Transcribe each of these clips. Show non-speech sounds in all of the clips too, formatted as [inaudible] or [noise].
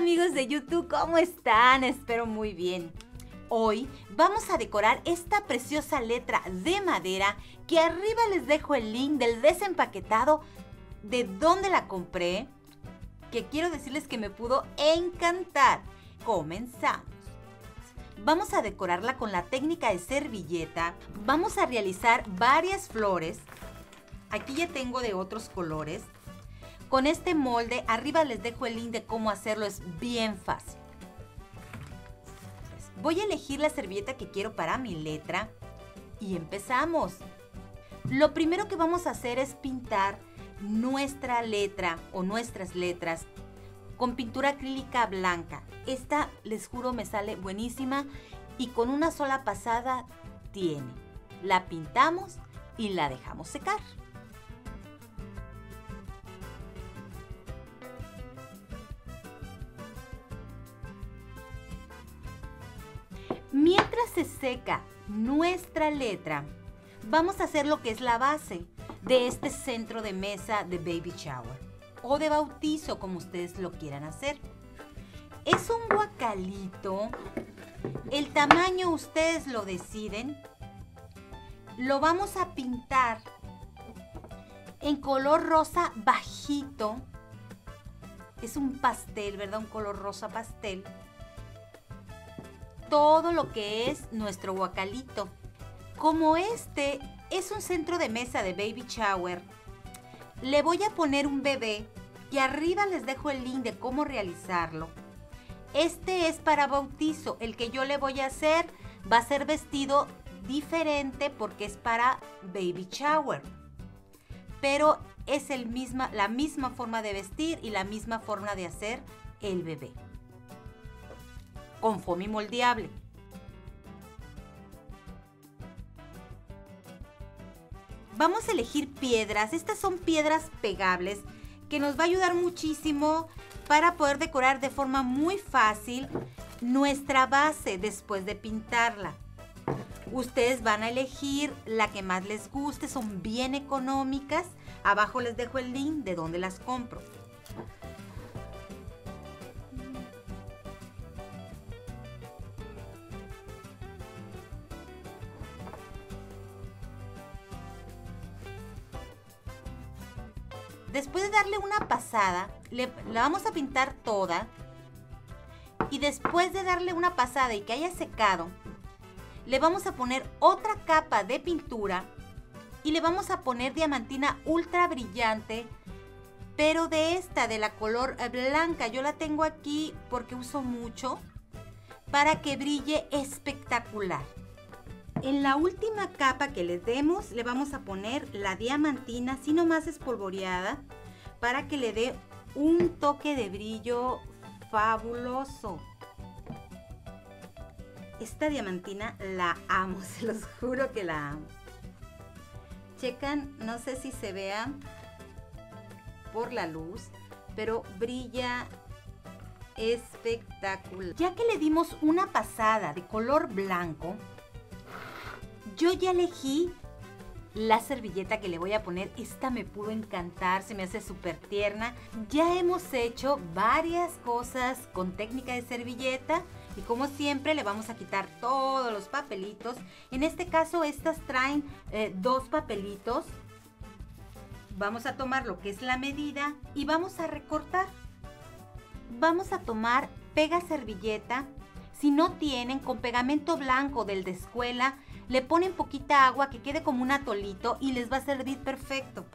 amigos de YouTube, ¿cómo están? Espero muy bien. Hoy vamos a decorar esta preciosa letra de madera que arriba les dejo el link del desempaquetado de dónde la compré, que quiero decirles que me pudo encantar. Comenzamos. Vamos a decorarla con la técnica de servilleta. Vamos a realizar varias flores. Aquí ya tengo de otros colores. Con este molde, arriba les dejo el link de cómo hacerlo, es bien fácil. Voy a elegir la servilleta que quiero para mi letra y empezamos. Lo primero que vamos a hacer es pintar nuestra letra o nuestras letras con pintura acrílica blanca. Esta, les juro, me sale buenísima y con una sola pasada tiene. La pintamos y la dejamos secar. Se seca nuestra letra, vamos a hacer lo que es la base de este centro de mesa de baby shower o de bautizo, como ustedes lo quieran hacer. Es un guacalito, el tamaño ustedes lo deciden. Lo vamos a pintar en color rosa bajito. Es un pastel, ¿verdad? Un color rosa pastel todo lo que es nuestro guacalito. Como este es un centro de mesa de baby shower, le voy a poner un bebé y arriba les dejo el link de cómo realizarlo. Este es para bautizo, el que yo le voy a hacer va a ser vestido diferente porque es para baby shower. Pero es el la misma forma de vestir y la misma forma de hacer el bebé con foamy moldeable. Vamos a elegir piedras. Estas son piedras pegables que nos va a ayudar muchísimo para poder decorar de forma muy fácil nuestra base después de pintarla. Ustedes van a elegir la que más les guste, son bien económicas. Abajo les dejo el link de donde las compro. Después de darle una pasada, le, la vamos a pintar toda. Y después de darle una pasada y que haya secado, le vamos a poner otra capa de pintura y le vamos a poner diamantina ultra brillante, pero de esta, de la color blanca. Yo la tengo aquí porque uso mucho para que brille espectacular. En la última capa que le demos le vamos a poner la diamantina, así nomás espolvoreada, para que le dé un toque de brillo fabuloso. Esta diamantina la amo, [laughs] se los juro que la amo. Checan, no sé si se vea por la luz, pero brilla espectacular. Ya que le dimos una pasada de color blanco, yo ya elegí la servilleta que le voy a poner. Esta me pudo encantar, se me hace súper tierna. Ya hemos hecho varias cosas con técnica de servilleta. Y como siempre le vamos a quitar todos los papelitos. En este caso estas traen eh, dos papelitos. Vamos a tomar lo que es la medida y vamos a recortar. Vamos a tomar pega servilleta. Si no tienen, con pegamento blanco del de escuela, le ponen poquita agua que quede como un atolito y les va a servir perfecto.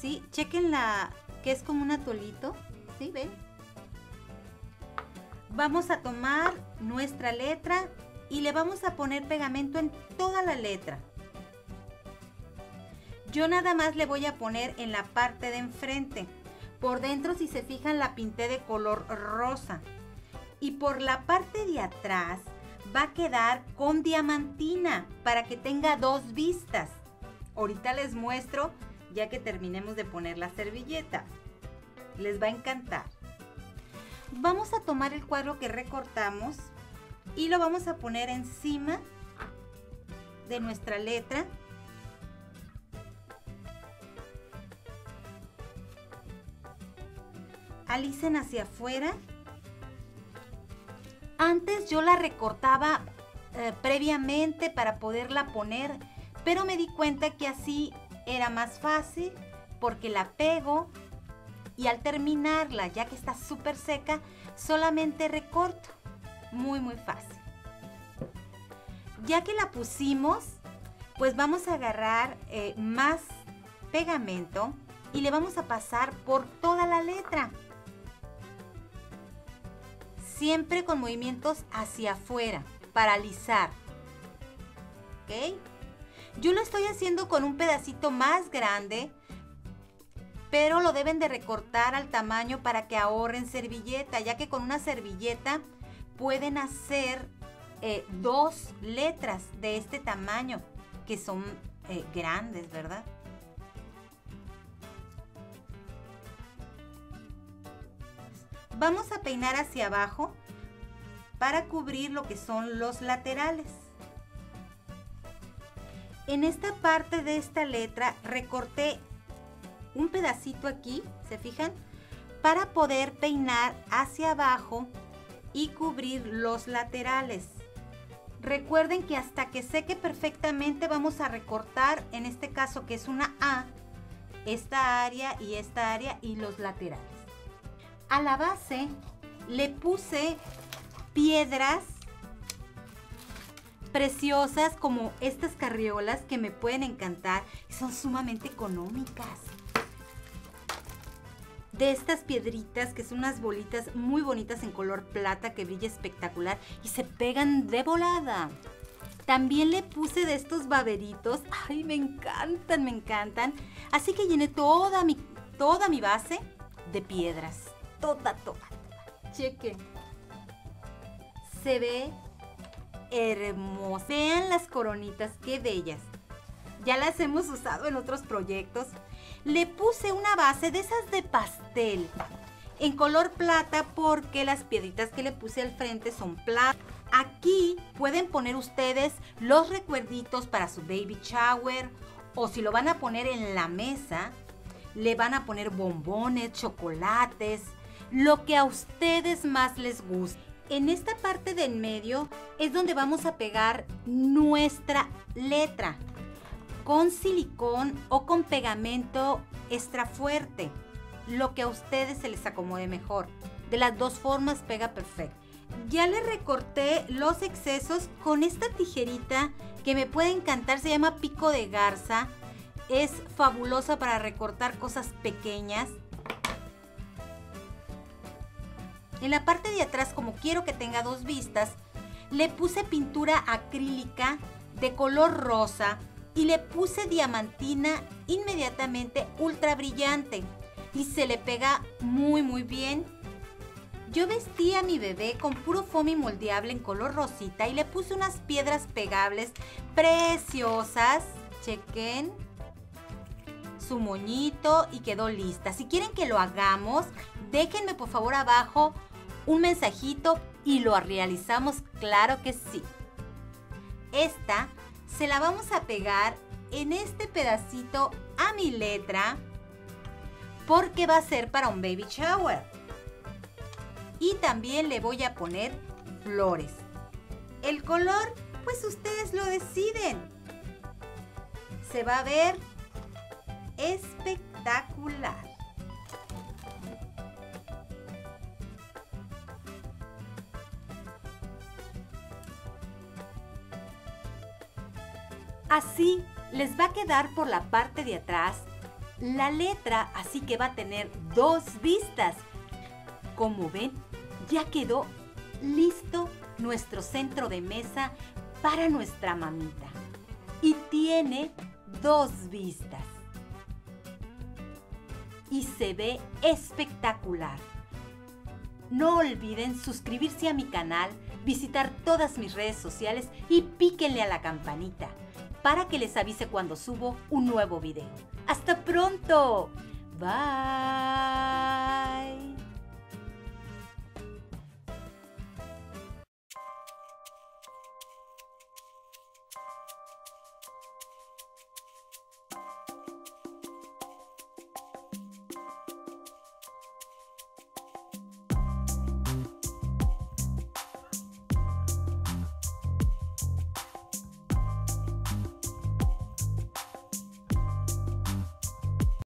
Sí, chequen la que es como un atolito. ¿Sí ven? Vamos a tomar nuestra letra y le vamos a poner pegamento en toda la letra. Yo nada más le voy a poner en la parte de enfrente. Por dentro, si se fijan, la pinté de color rosa. Y por la parte de atrás va a quedar con diamantina para que tenga dos vistas. Ahorita les muestro ya que terminemos de poner la servilleta. Les va a encantar. Vamos a tomar el cuadro que recortamos y lo vamos a poner encima de nuestra letra alicen hacia afuera. Antes yo la recortaba eh, previamente para poderla poner, pero me di cuenta que así era más fácil porque la pego y al terminarla, ya que está súper seca, solamente recorto. Muy, muy fácil. Ya que la pusimos, pues vamos a agarrar eh, más pegamento y le vamos a pasar por toda la letra. Siempre con movimientos hacia afuera, para alisar. ¿Ok? Yo lo estoy haciendo con un pedacito más grande, pero lo deben de recortar al tamaño para que ahorren servilleta, ya que con una servilleta pueden hacer eh, dos letras de este tamaño, que son eh, grandes, ¿verdad? Vamos a peinar hacia abajo para cubrir lo que son los laterales. En esta parte de esta letra recorté un pedacito aquí, ¿se fijan? Para poder peinar hacia abajo y cubrir los laterales. Recuerden que hasta que seque perfectamente vamos a recortar, en este caso que es una A, esta área y esta área y los laterales. A la base le puse piedras preciosas como estas carriolas que me pueden encantar y son sumamente económicas. De estas piedritas que son unas bolitas muy bonitas en color plata que brilla espectacular y se pegan de volada. También le puse de estos baberitos. Ay, me encantan, me encantan. Así que llené toda mi, toda mi base de piedras. Toda, toda, toda. Chequen. Se ve hermoso. Vean las coronitas, qué bellas. Ya las hemos usado en otros proyectos. Le puse una base de esas de pastel en color plata porque las piedritas que le puse al frente son plata. Aquí pueden poner ustedes los recuerditos para su baby shower o si lo van a poner en la mesa, le van a poner bombones, chocolates, lo que a ustedes más les guste. En esta parte del medio es donde vamos a pegar nuestra letra con silicón o con pegamento extra fuerte, lo que a ustedes se les acomode mejor. De las dos formas pega perfecto. Ya le recorté los excesos con esta tijerita que me puede encantar, se llama pico de garza. Es fabulosa para recortar cosas pequeñas En la parte de atrás, como quiero que tenga dos vistas, le puse pintura acrílica de color rosa y le puse diamantina inmediatamente ultra brillante y se le pega muy muy bien. Yo vestí a mi bebé con puro foamy moldeable en color rosita y le puse unas piedras pegables preciosas. Chequen su moñito y quedó lista. Si quieren que lo hagamos, déjenme por favor abajo un mensajito y lo realizamos, claro que sí. Esta se la vamos a pegar en este pedacito a mi letra porque va a ser para un baby shower. Y también le voy a poner flores. El color, pues ustedes lo deciden. Se va a ver espectacular. Así les va a quedar por la parte de atrás la letra, así que va a tener dos vistas. Como ven, ya quedó listo nuestro centro de mesa para nuestra mamita. Y tiene dos vistas. Y se ve espectacular. No olviden suscribirse a mi canal, visitar todas mis redes sociales y píquenle a la campanita para que les avise cuando subo un nuevo video. ¡Hasta pronto! Bye.